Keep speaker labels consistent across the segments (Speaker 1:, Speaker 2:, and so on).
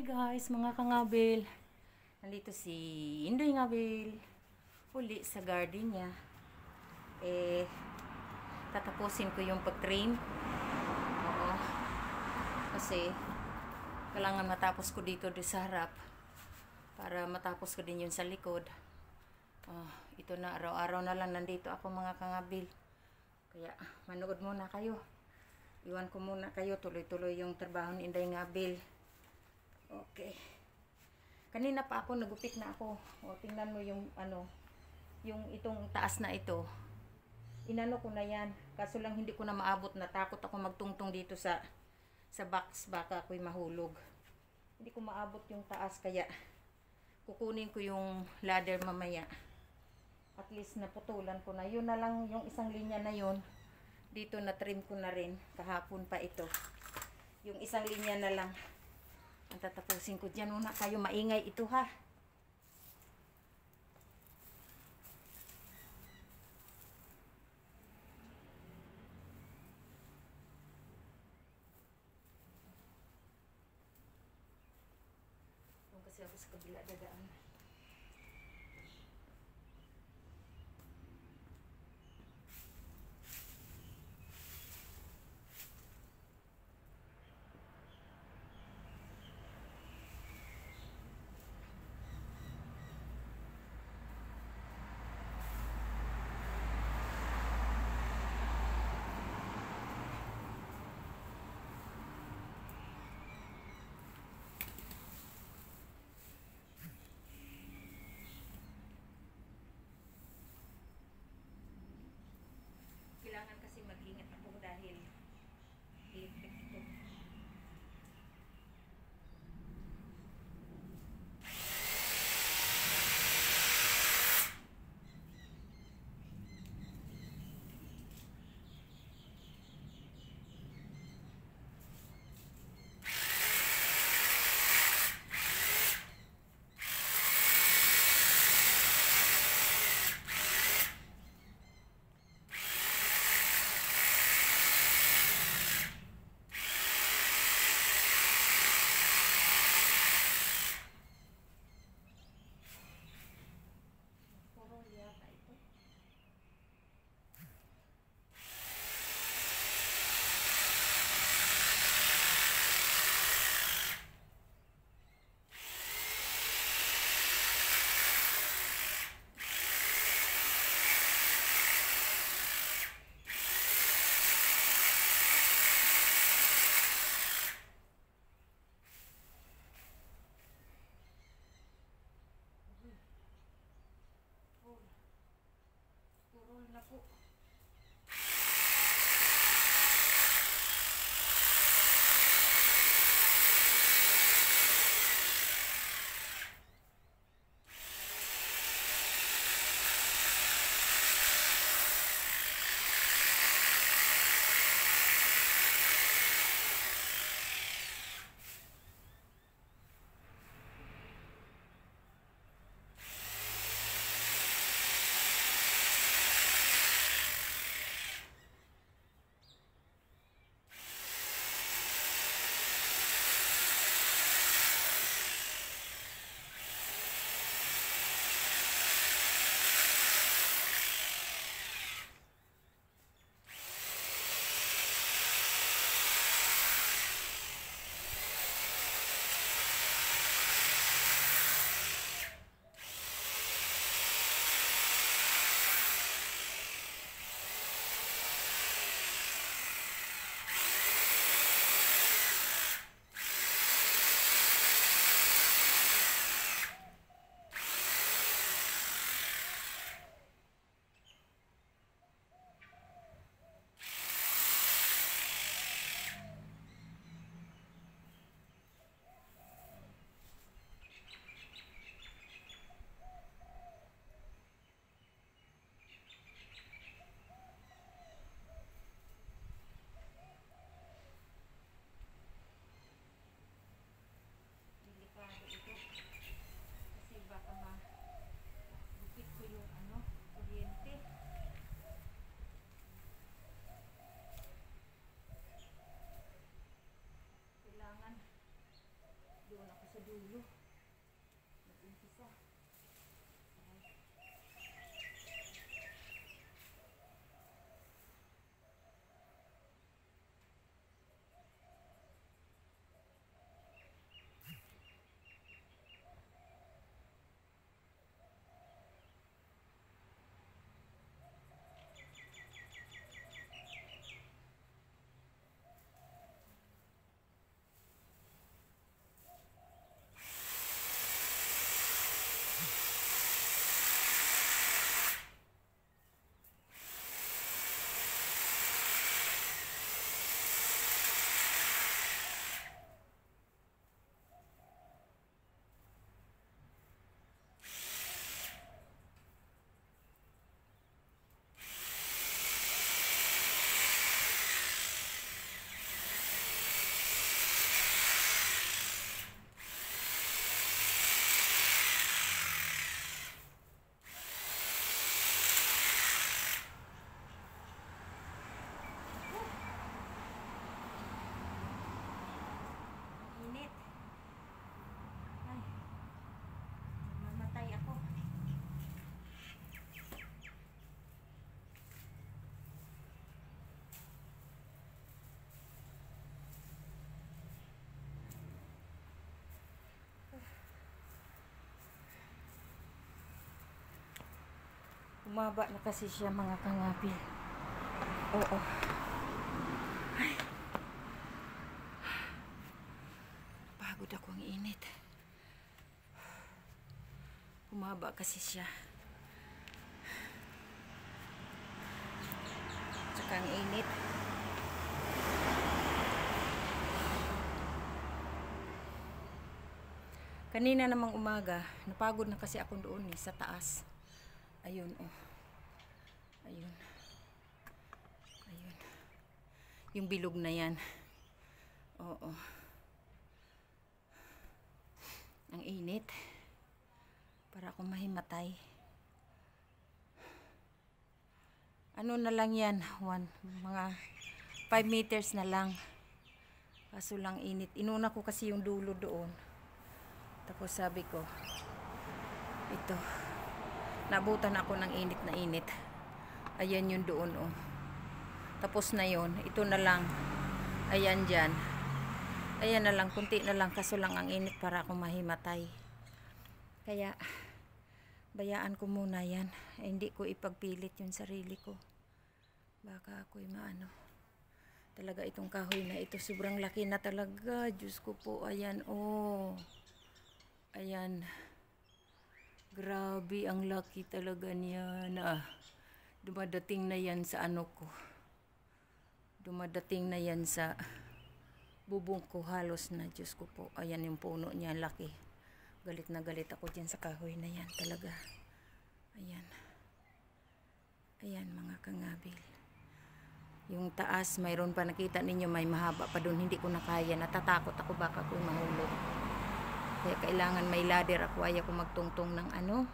Speaker 1: Hi guys, mga kangabil. Nandito si Indoy Ngabil. Uli sa garden niya. Eh, tatapusin ko yung pag-trim. Oo. Kasi, kailangan matapos ko dito di sa harap. Para matapos ko din yun sa likod. Oh, ito na, araw-araw na lang nandito ako mga kangabil. Kaya, manood muna kayo. Iwan ko muna kayo, tuloy-tuloy yung trabaho ni Inday Ngabil. Okay. Kanina pa ako, nagupit na ako. O, tingnan mo yung, ano, yung itong taas na ito. Inano ko na yan. Kaso lang hindi ko na maabot. Natakot ako magtungtong dito sa, sa box. Baka ako'y mahulog. Hindi ko maabot yung taas. Kaya, kukunin ko yung ladder mamaya. At least naputulan ko na. Yun na lang yung isang linya na yun. Dito na trim ko na rin. Kahapon pa ito. Yung isang linya na lang. Ang tatapusin ko dyan muna kayo maingay ito ha. Doon kasi ako sa kabila dadaan. Umaba na kasi siya mga kangabil. Oo. Ay. Pagod ako ang init. Umaba kasi siya. Tsaka ang init. Kanina namang umaga, napagod na kasi ako doon eh, sa taas. Ayun, oh. Ayun. Ayun. Yung bilog na yan. Oo. Ang init. Para akong mahimatay. Ano na lang yan? One, mga 5 meters na lang. Kaso lang init. Inuna ko kasi yung dulo doon. Tapos sabi ko, ito, nabutan ako ng init na init. Ayan yung doon, oh. Tapos na yon ito na lang. Ayan dyan. Ayan na lang, kunti na lang, kaso lang ang init para ako mahimatay. Kaya, bayaan ko muna yan. Eh, hindi ko ipagpilit yung sarili ko. Baka ako'y maano. Talaga itong kahoy na ito, sobrang laki na talaga. Diyos ko po, ayan, oh. Ayan. Grabe, ang laki talaga niyan. Ah, dumadating na yan sa ano ko. Dumadating na yan sa bubong ko halos na. Diyos ko po. Ayan yung puno niya, laki. Galit na galit ako dyan sa kahoy na yan talaga. Ayan. Ayan mga kangabil. Yung taas, mayroon pa nakita ninyo may mahaba pa doon. Hindi ko na kaya. Natatakot ako baka ako'y mahulog. Kaya kailangan may ladder ako. Ayaw ko magtungtong ng ano.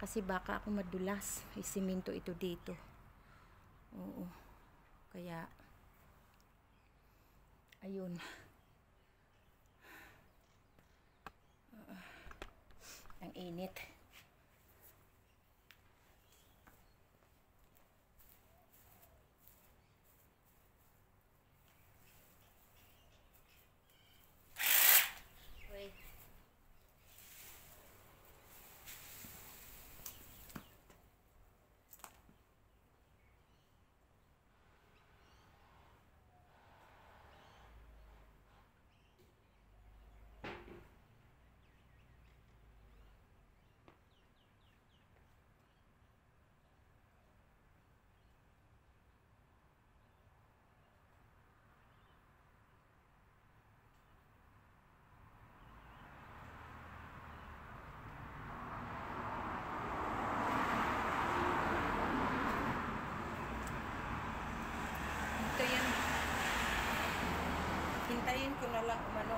Speaker 1: Kasi baka ako madulas. May simento ito dito. Oo. Kaya, ayun. Ah, ang init. Wait. Hintayin. Hintayin ko na lang umano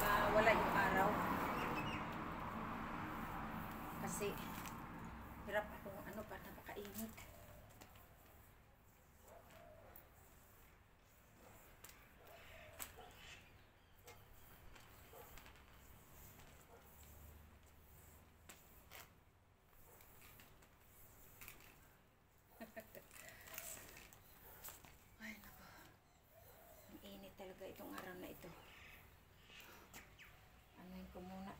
Speaker 1: na wala yung araw. Kasi hirap ako ano pa napakainit. Ay, nako. Ang init talaga itong araw na ito. Anuin ko muna.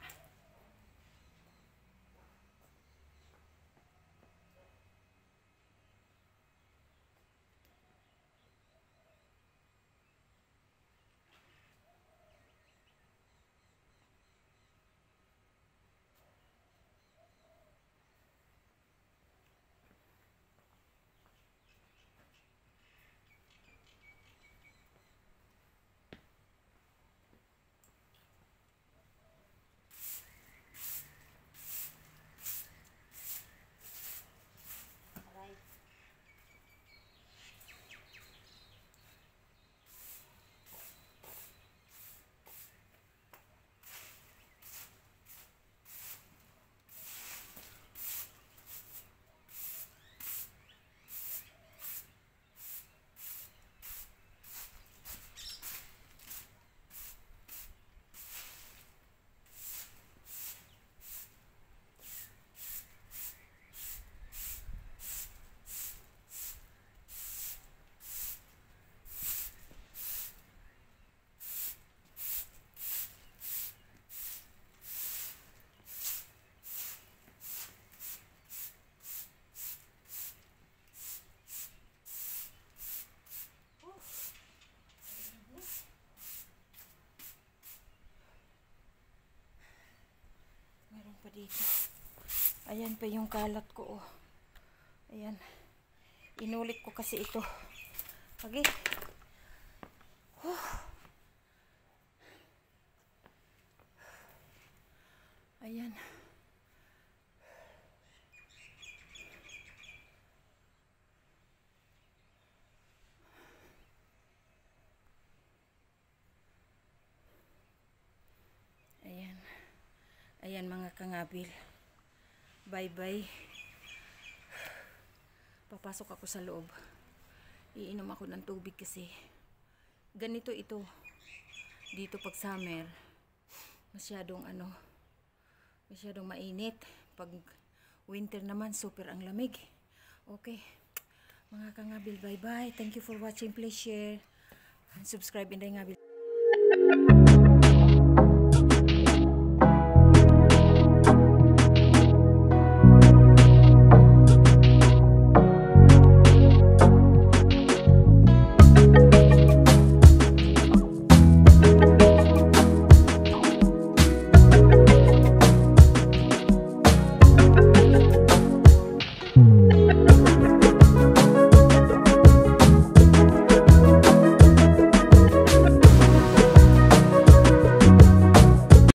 Speaker 1: Dito. Ayan pa yung kalat ko, oh. Ayan. Inulit ko kasi ito. Okay. Huh. Ayan. Ayan. Ayan mga kangabil. Bye-bye. Papasok ako sa loob. Iinom ako ng tubig kasi ganito ito. Dito pag summer, masyadong ano, masyadong mainit. Pag winter naman, super ang lamig. Okay. Mga kangabil, bye-bye. Thank you for watching. Please share and subscribe. Inday Ngabil.